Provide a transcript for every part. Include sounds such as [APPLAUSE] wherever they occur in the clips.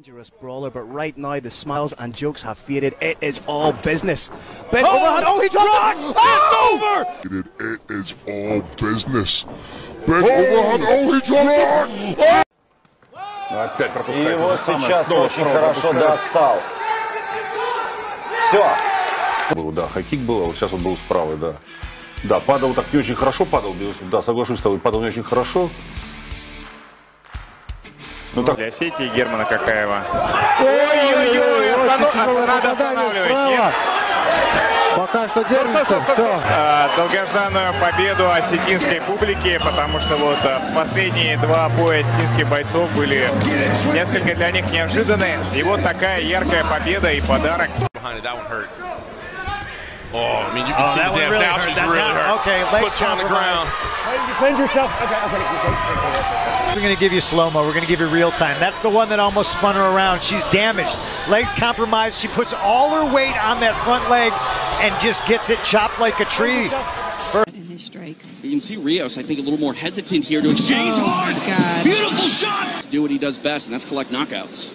Dangerous brawler, but right now the smiles and jokes have faded. It is all business. Big overhand. Oh, he dropped it! Oh! It, it is all business. Big overhand. Oh, he dropped it! Ну, Опять И пропускает. его же самое, сейчас снова очень хорошо пропускает. достал. Все. Был, да, хайкик был, а вот сейчас он был справа, да. Да, падал так не очень хорошо, падал. Да, соглашусь с тобой, падал не очень хорошо. Ну так, Для сети Германа Какаева. Ой-ой-ой, останов- надо останавливать. Пока что держится. Все. А, Долгожданную победу осетинской публики, потому что вот а, последние два боя осетинских бойцов были несколько для них неожиданные. И вот такая яркая победа и подарок. Oh, I mean, you can see the damn now she's really hurt. Okay, legs Puts her on the ground. You cleanse yourself. Okay, okay. We're going to give you slow-mo. We're going to give you real time. That's the one that almost spun her around. She's damaged. Legs compromised. She puts all her weight on that front leg and just gets it chopped like a tree. in his strikes. You can see Rios, I think, a little more hesitant here to exchange Oh, hard. God. Beautiful shot. Do what he does best, and that's collect knockouts.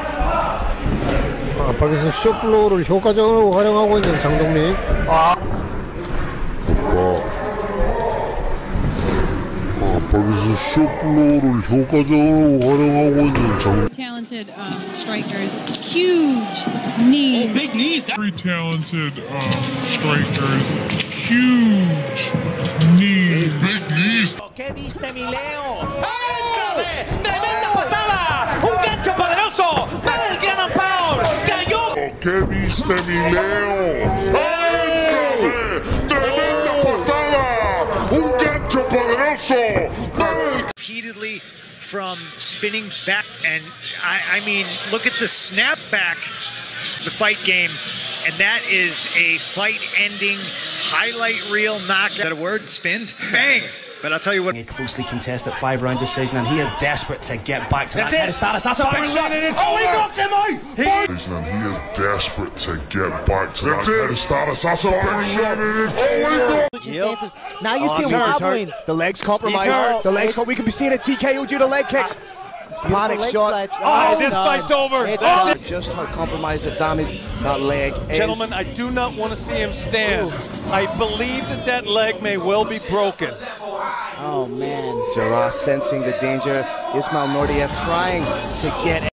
압박에서 쇼플로우를 효과적으로 활용하고 있는 장동민 압박에서 쇼플로우를 효과적으로 활용하고 있는 장 Talented um, strikers. Huge knees. big knees. Very talented um, strikers. Huge knees. Big knees. ¿Qué viste, mi ¡Cayó! ¿Qué viste, mi Leo? ¡Ándale! ¡Tremenda patada! ¡Un gancho poderoso! Repeatedly from spinning back. And I, I mean, look at the snap back, the fight game. And that is a fight-ending highlight reel knockout. Is that a word? Spinned? Bang! [LAUGHS] But I'll tell you what. A closely contested five-round decision, and he is desperate to get back to That's that it. kind of status. That's a big shot. Oh, he oh, knocked him out! And he is desperate to get back to that kind of status. That's a big shot. Oh, he got Yep. Now you Oh, see him he's hurt. The legs compromised. The legs. co- We could be seeing a TKO due to leg ah. kicks. Panic shot. Oh, this fight's over. Oh, just how compromised and damaged that leg is. Gentlemen, I do not want to see him stand. I believe that that leg may well be broken. Oh man. Jarrah sensing the danger. Ismail Naurdiev trying to get